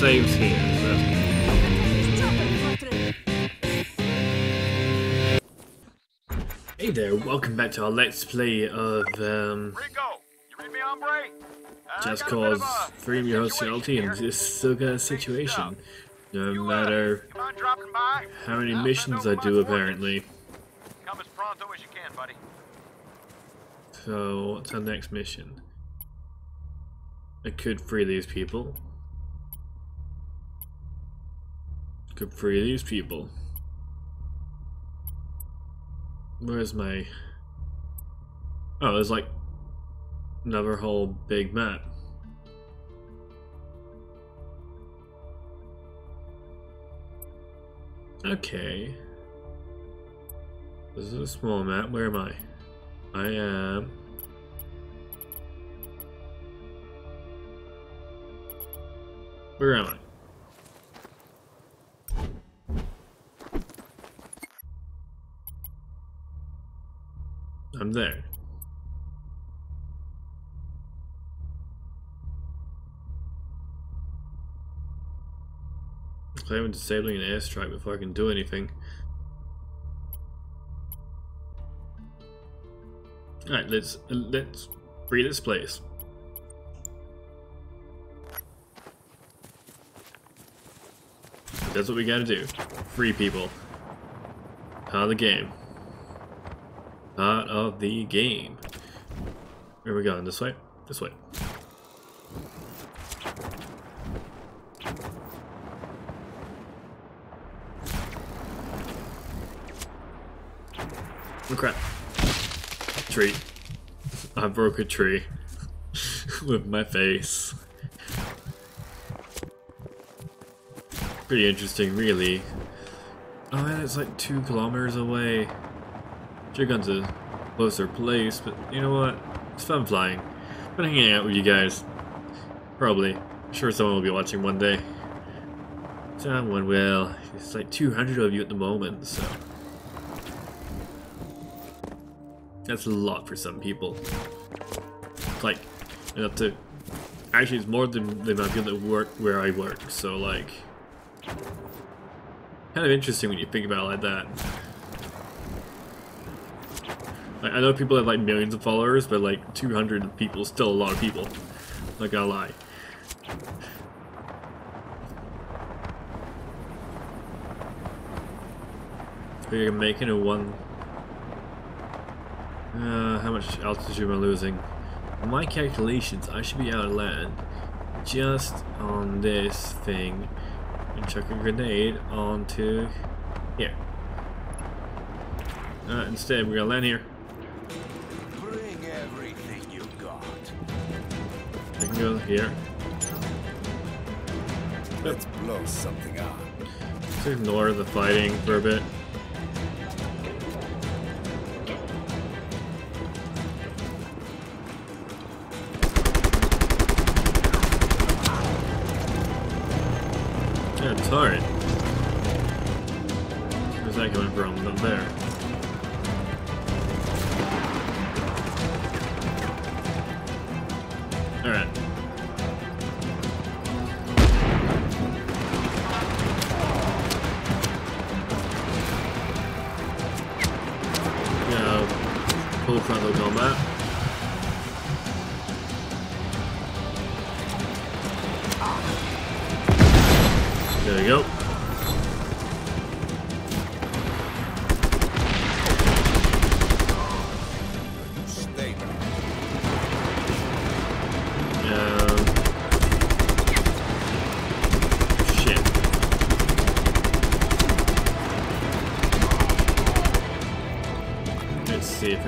saves here. So. Hey there, welcome back to our Let's Play of um, Just Cause 3 your host CLT in this still situation. No matter how many missions I do apparently. So, what's our next mission? I could free these people. Could free these people. Where's my... Oh, there's like another whole big map. Okay. This is a small map. Where am I? I am... Where am I? I'm there. I'm disabling an airstrike before I can do anything. Alright, let's uh, let's free this place. That's what we gotta do. Free people. Part of the game. Part of the game. Where are we going? This way? This way. Oh crap. Tree. I broke a tree. with my face. Pretty interesting, really. Oh man, it's like two kilometers away. Chigun's a closer place, but you know what? It's fun flying. Been hanging out with you guys. Probably. I'm sure someone will be watching one day. Someone will. It's like 200 of you at the moment, so... That's a lot for some people. It's like, enough to... Actually, it's more than the amount of people that work where I work, so like... Kind of interesting when you think about it like that. Like, I know people have like millions of followers, but like 200 people is still a lot of people. Not gonna lie. We're making a one uh, how much altitude am I losing? My calculations, I should be out of land just on this thing and chuck a grenade onto here. Uh, instead, we're gonna land here. Here. Let's blow something up. Let's ignore the fighting for a bit.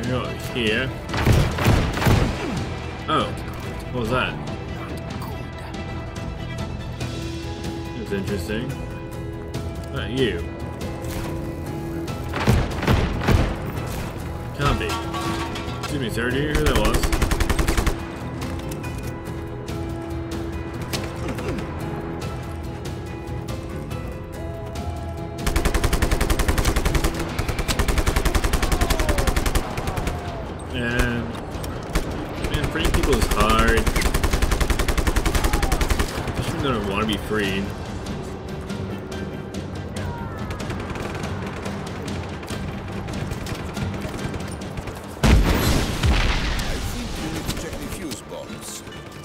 We go here. Oh, what was that? That's interesting. Not you. Can't be. Excuse me, sir, do you hear who that was?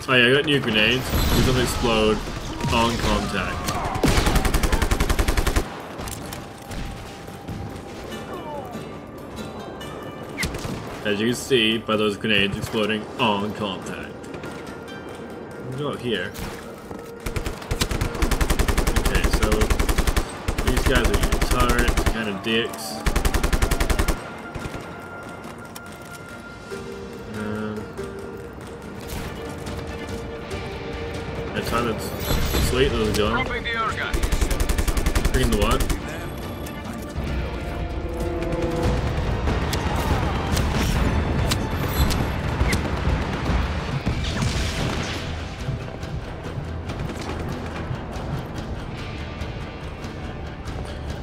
Oh yeah, I got new grenades. These will explode on contact. As you can see by those grenades exploding on contact. Go out here. Okay, so these guys are turrets, kind of dicks. Dropping the air. Bringing the what?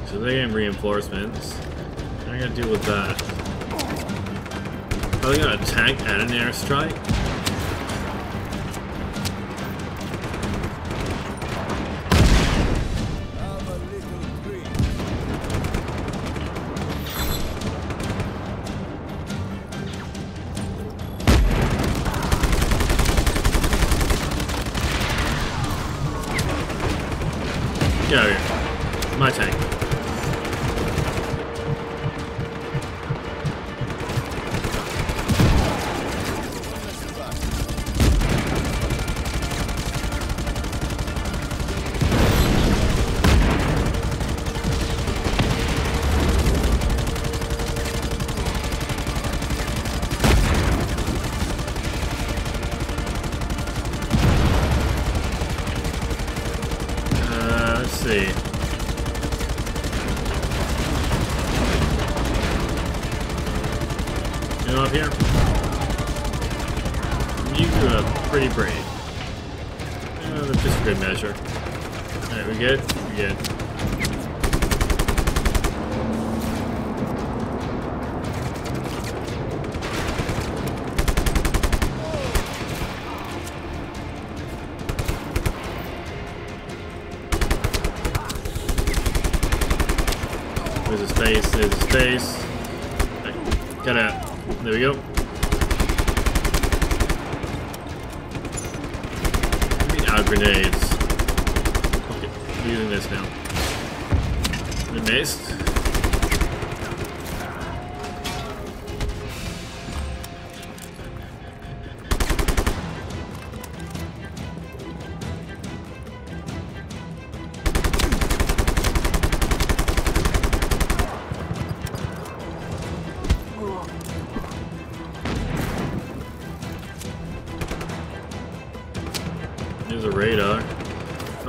So they getting reinforcements. I gotta deal with that. Are they gonna tank and an airstrike?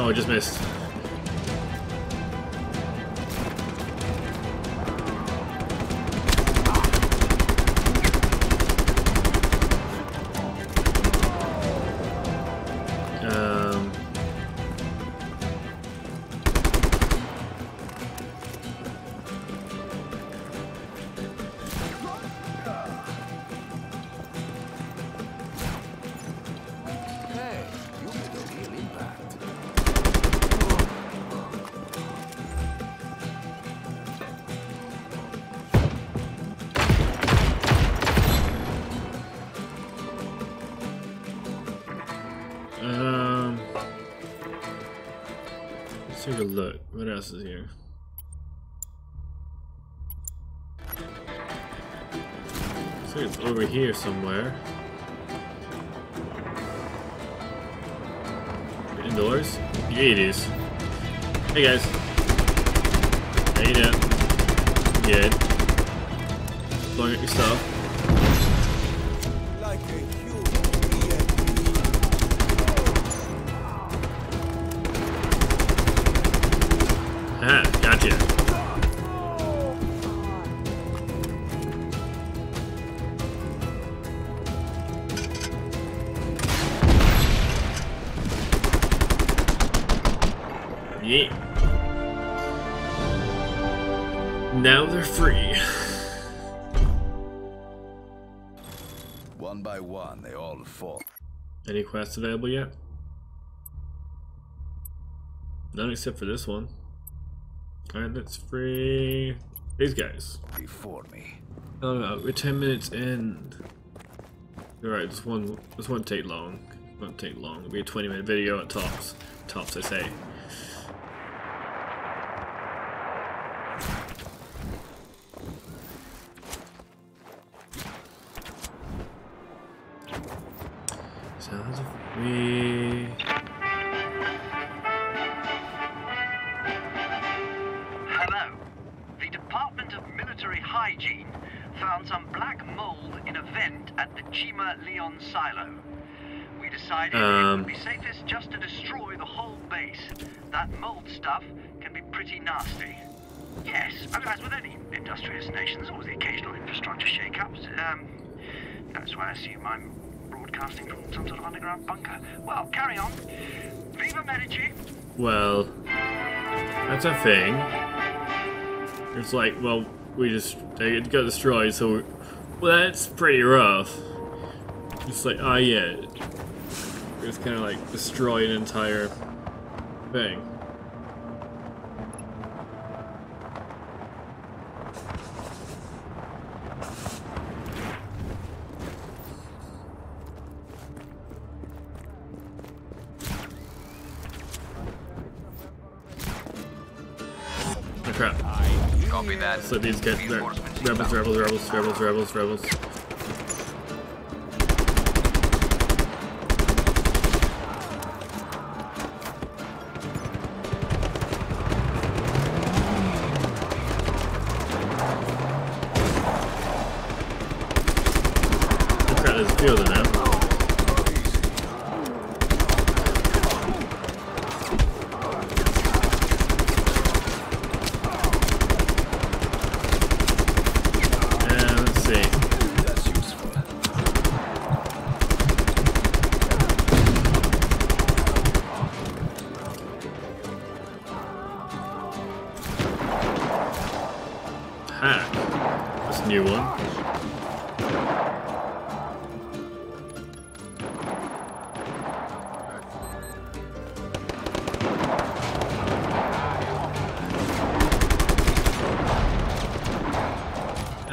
Oh, I just missed. Look. What else is here? So it's over here somewhere. Indoors? Yeah, it is. Hey guys. How you doing? Good. Blowing up your stuff. Any quests available yet? None except for this one. Alright, let's free these guys. Before me. Oh no, we're 10 minutes in. Alright, this one this won't take long. Won't take long. It'll be a 20 minute video at tops. Tops I say. Decided it Um. would be safest just to destroy the whole base. That mold stuff can be pretty nasty. Yes, as with any industrious nation, there's always the occasional infrastructure shake-ups. Um, that's why I assume I'm broadcasting from some sort of underground bunker. Well, carry on. Viva Medici! Well, that's a thing. It's like, well, we just they got destroyed, so we well, that's pretty rough. It's like, ah, yeah, it's kind of like destroy an entire thing. Oh, crap. Copy that. So these get re- rebels, rebels, rebels, rebels, rebels, rebels.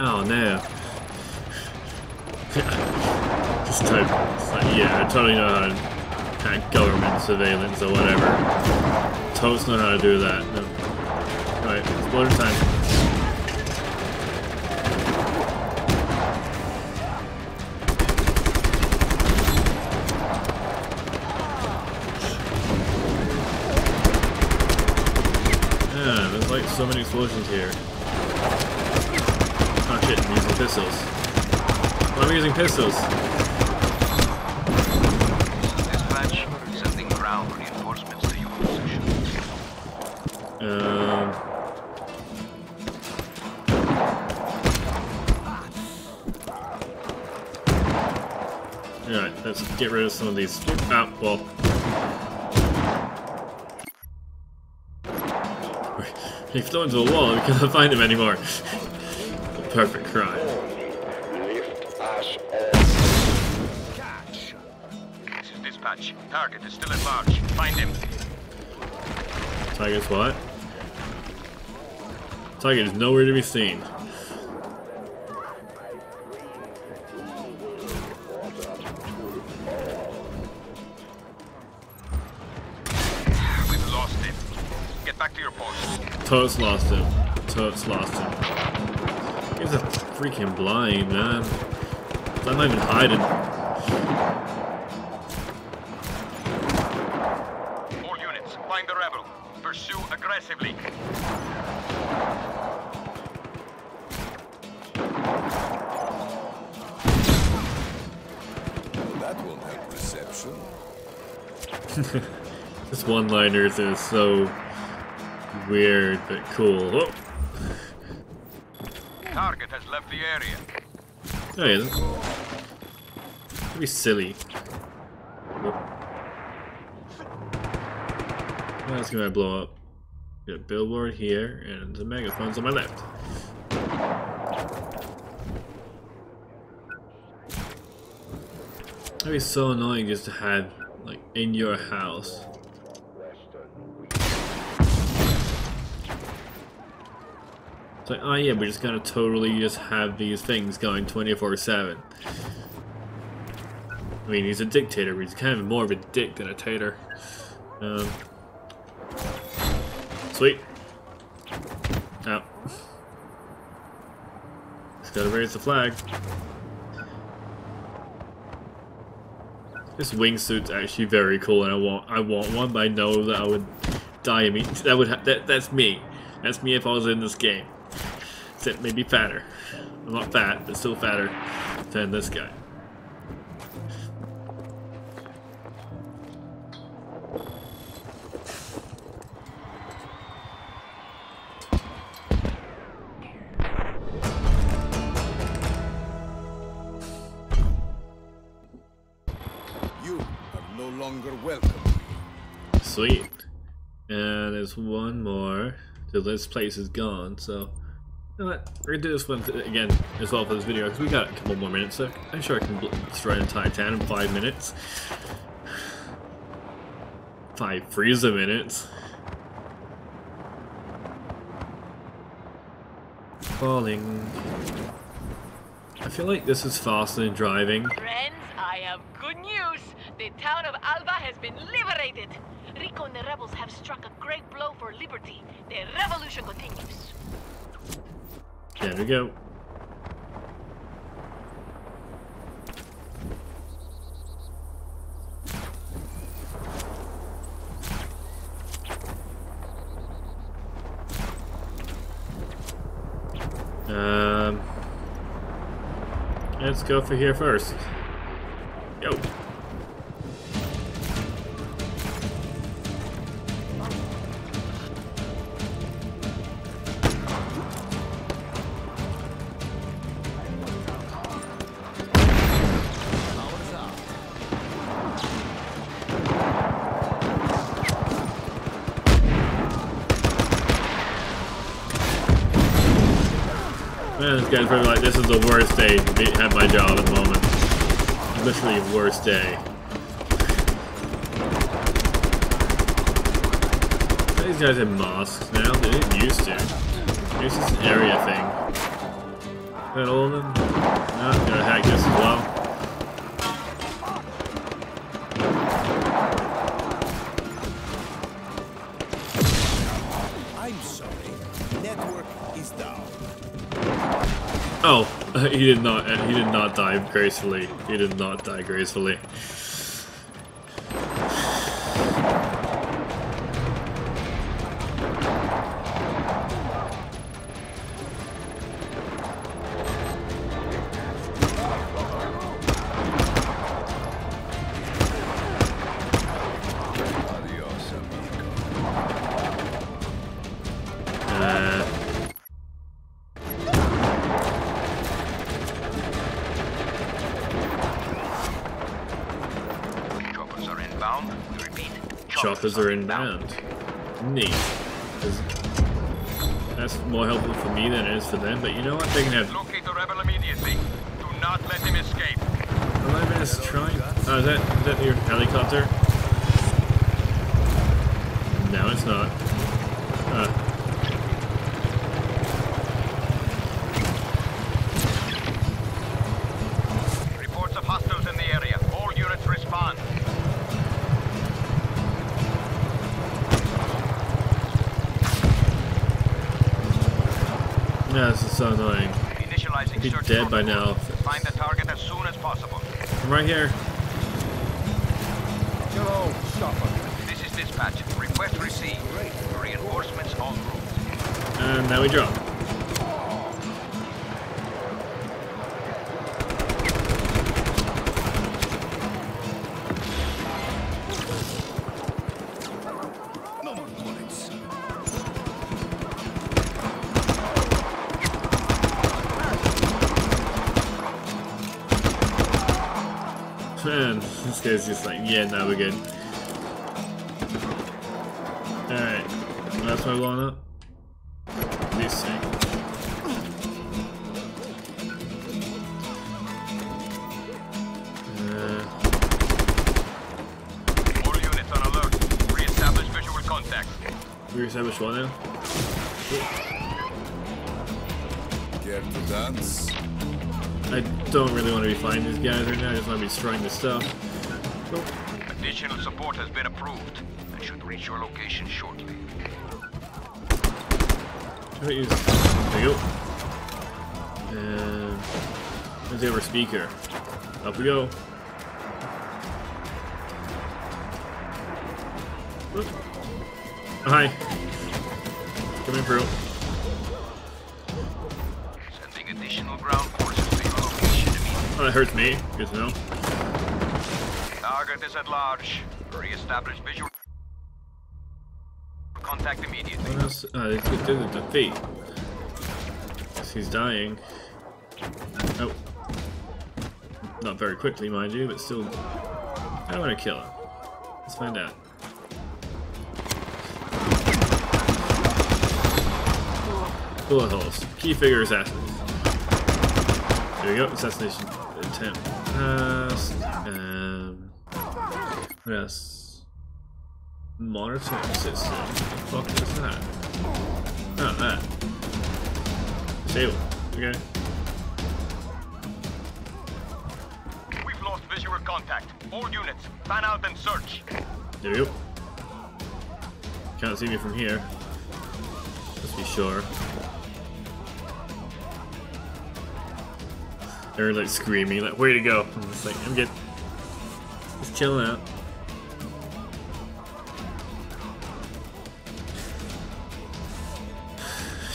Oh no. Just type. Like, yeah, I totally know how to hack government surveillance or whatever. Totes know how to do that. No. Right, exploder time. Yeah, there's like so many explosions here. Oh shit, I'm using pistols. Why am I using pistols? Dispatch, sending ground reinforcements to your position. Um. Alright, let's get rid of some of these. Ah, well. He flew into a wall and we couldn't find him anymore. The perfect crime. Target is still at large. Find him. Tiger's what? Tiger is nowhere to be seen. We've lost him. Get back to your post. Totes lost him. Totes lost him. He's a freaking blind, man. I'm not even hiding. One-liners is so weird but cool. Oh, Target has left the area. oh yeah. That'd be silly. Oh. That's gonna blow up. Got a billboard here and the megaphones on my left. That'd be so annoying just to have like in your house It's like, oh yeah, we're just gonna totally just have these things going 24-7. I mean, he's a dictator, he's kind of more of a dick than a tater. Um, sweet. Out. Just gotta raise the flag. This wingsuit's actually very cool, and I want I want one, but I know that I would die immediately. That would ha that that's me. That's me if I was in this game. Except maybe fatter. I'm not fat, but still fatter than this guy. You are no longer welcome. Sweet. And there's one more. So this place is gone, so... Know what? We're gonna do this one again as well for this video, because we got a couple more minutes, so I'm sure I can destroy an entire town in five minutes. Five freezer minutes. Falling. I feel like this is faster than driving. Friends, I have good news. The town of Alba has been liberated. Rico and the rebels have struck a great blow for liberty. The revolution continues. There we go. Um, let's go for here first. Yo. Guy's probably like, this is the worst day to be at my job at the moment. Literally worst day. These guys have masks now, they didn't used to. It's just an area thing. Got all of them? No, gotta hack this as well. Oh, he did not. He did not die gracefully. He did not die gracefully. Inbound. We repeat. choppers are inbound. Neat. 'Cause That's more helpful for me than it is for them, but you know what? They can have Locate the rebel immediately. Do not let him escape. 11 minutes to try. Oh, is that, is that your helicopter? No, it's not. Be dead by now. Find the target as soon as possible. I'm right here. Hello, shopper. This is dispatch. Request received. Reinforcements en route. And now we drop. Man, this just like, yeah, now we're good. Alright, that's my blown up. This thing. Uh, All units on alert. Re-establish visual contact. we established one now. Care to dance? I don't really want to be fighting these guys right now, I just want to be destroying this stuff. Additional support has been approved and should reach your location shortly. Try to use. There uh, you go. And. Let's have our speaker. Up we go. Whoop. Hi. Coming through. Sending additional ground forces to your location immediately. Oh, that hurts me. Good to know. Target is at large. Re-establish visual contact immediately. What else? Uh, it's good to defeat. He's dying. Oh. Not very quickly, mind you, but still. I don't want to kill him. Let's find out. Bullet holes. Key figure assassins. There we go. Assassination attempt. Passed. Um. Else? Monitoring system. What the fuck is that? Oh, that. Stable. Okay. We've lost visual contact. All units, fan out and search. There we go. Can't see me from here. Let's be sure. They're like screaming, like, way to go. I'm just like, I'm good. Just chilling out.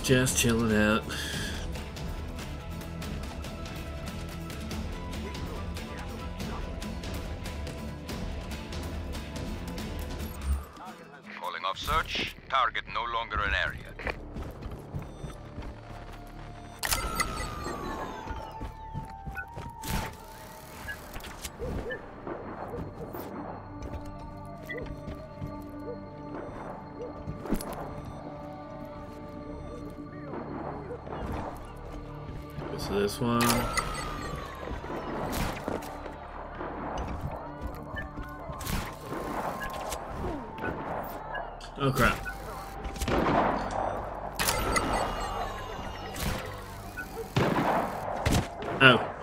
Just chilling out. This one. Oh crap. Oh.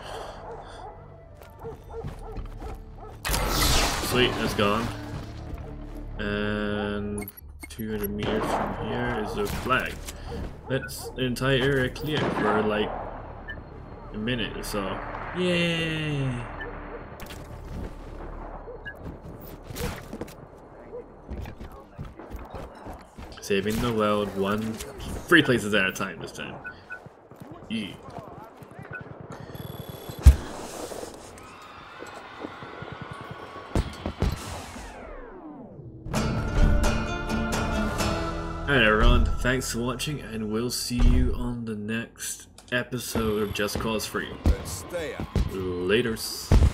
Sweet, that's gone. And 200 meters from here is a flag. That's the entire area clear for like a minute or so. Yay! Saving the world one, three places at a time this time. Yeah. Alright everyone, thanks for watching and we'll see you on the next episode of Just Cause 3. Let's stay up. Laters.